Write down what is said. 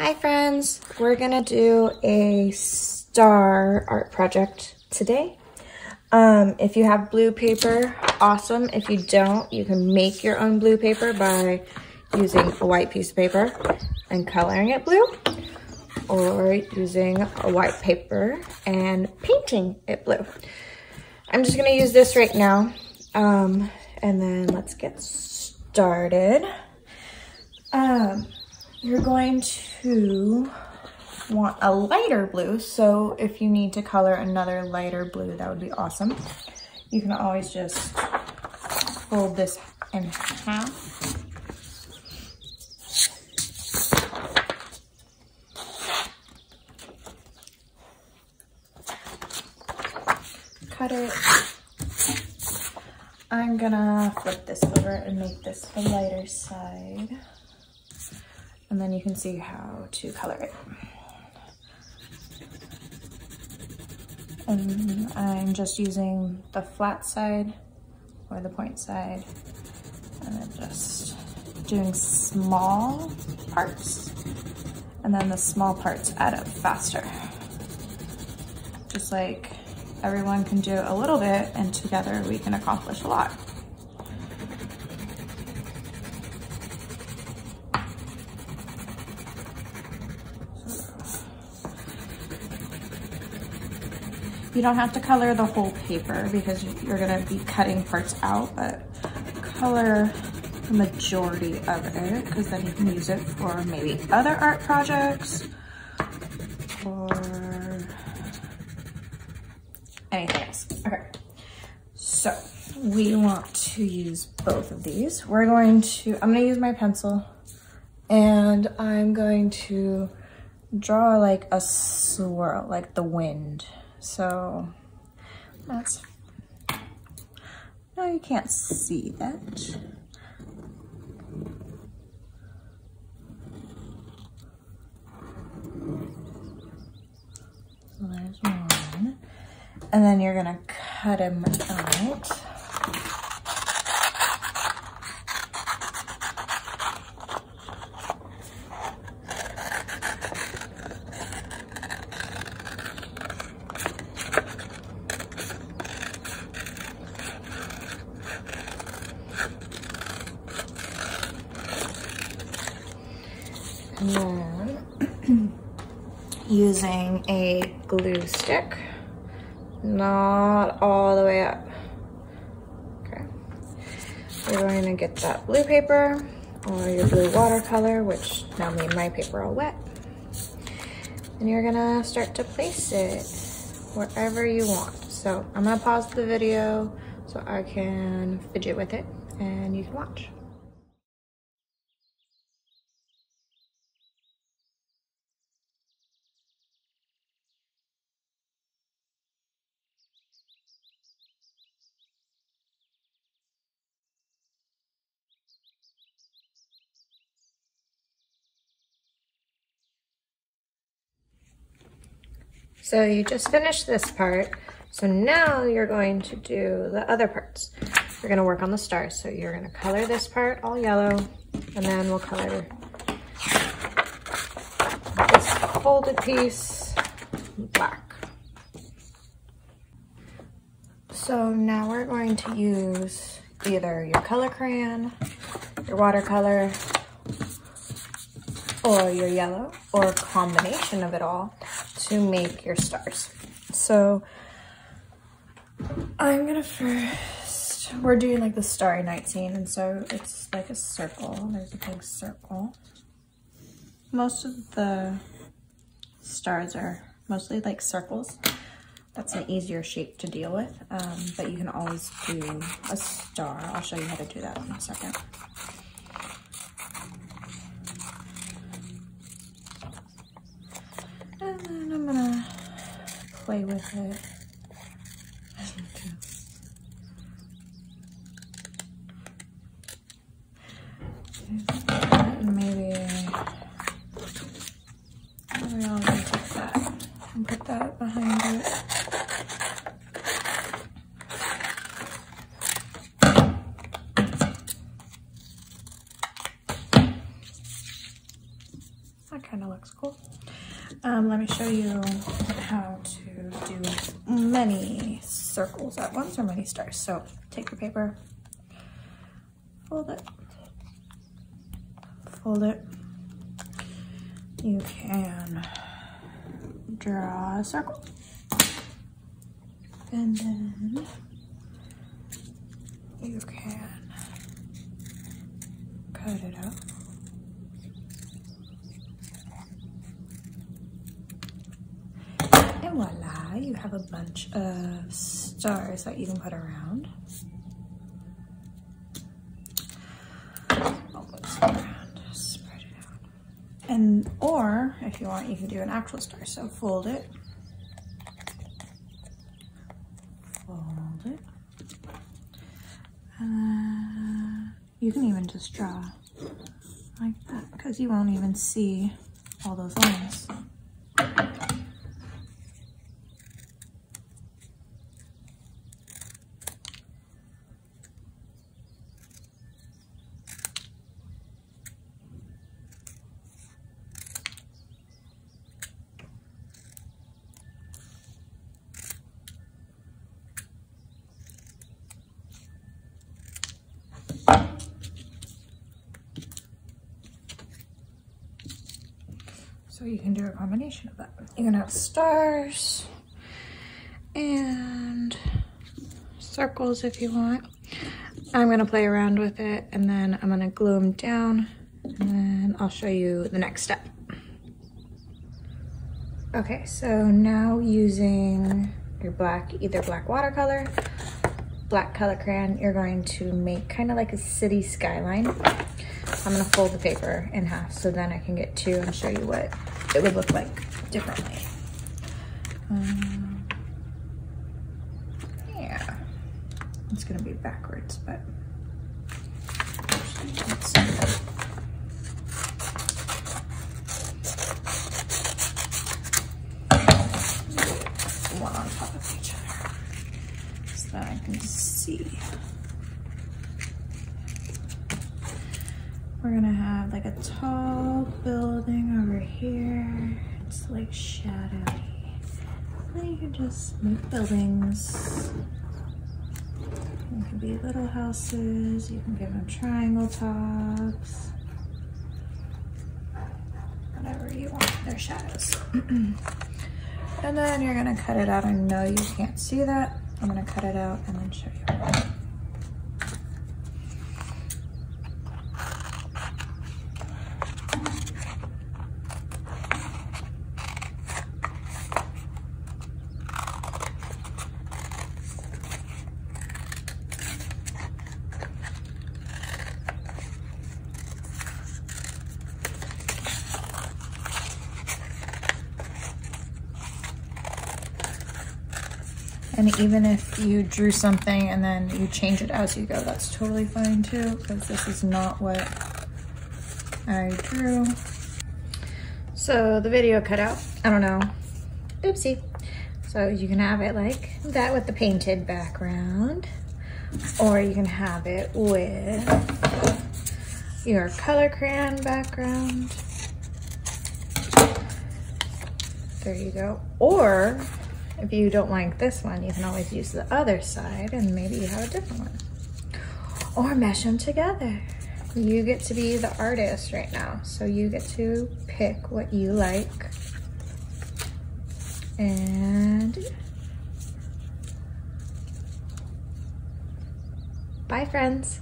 Hi friends, we're gonna do a star art project today. Um, if you have blue paper, awesome. If you don't, you can make your own blue paper by using a white piece of paper and coloring it blue or using a white paper and painting it blue. I'm just gonna use this right now. Um, and then let's get started. Um, you're going to want a lighter blue. So if you need to color another lighter blue, that would be awesome. You can always just fold this in half. Cut it. I'm gonna flip this over and make this the lighter side. And then you can see how to color it. And I'm just using the flat side or the point side and then just doing small parts and then the small parts add up faster. Just like everyone can do a little bit and together we can accomplish a lot. You don't have to color the whole paper because you're gonna be cutting parts out, but color the majority of it because then you can use it for maybe other art projects or anything else. Okay, so we want to use both of these. We're going to, I'm gonna use my pencil and I'm going to draw like a swirl, like the wind. So that's, no, you can't see that. So there's one. And then you're gonna cut them out. Then using a glue stick, not all the way up. Okay. We're going to get that blue paper or your blue watercolor, which now made my paper all wet. And you're gonna start to place it wherever you want. So I'm gonna pause the video so I can fidget with it and you can watch. So you just finished this part. So now you're going to do the other parts. You're gonna work on the stars. So you're gonna color this part all yellow, and then we'll color this folded piece black. So now we're going to use either your color crayon, your watercolor, or your yellow, or a combination of it all to make your stars. So I'm gonna first, we're doing like the starry night scene, and so it's like a circle. There's a big circle. Most of the stars are mostly like circles. That's an easier shape to deal with, um, but you can always do a star. I'll show you how to do that in a second. And then I'm gonna play with it. Maybe, maybe I'll take that and put that behind it. That kind of looks cool. Um, let me show you how to do many circles at once or many stars. So take your paper, fold it, fold it. You can draw a circle. And then you can cut it out. And you have a bunch of stars that you can put around. around, spread it out. And, or if you want, you can do an actual star. So fold it fold it. Uh, you can even just draw like that because you won't even see all those lines. You can do a combination of that. You can have stars and circles if you want. I'm gonna play around with it and then I'm gonna glue them down and then I'll show you the next step. Okay, so now using your black, either black watercolor, black color crayon, you're going to make kind of like a city skyline. I'm gonna fold the paper in half so then I can get two and show you what it would look like differently. Um, yeah, it's gonna be backwards, but one on top of each other so that I can see. We're gonna have like a tall building over here. Like shadowy. You can just make buildings. It can be little houses. You can give them triangle tops. Whatever you want, they're shadows. and then you're gonna cut it out. I know you can't see that. I'm gonna cut it out and then show you. And even if you drew something and then you change it as you go, that's totally fine too, because this is not what I drew. So the video cut out, I don't know, oopsie. So you can have it like that with the painted background, or you can have it with your color crayon background. There you go. Or if you don't like this one, you can always use the other side and maybe you have a different one. Or mesh them together. You get to be the artist right now. So you get to pick what you like. And bye friends.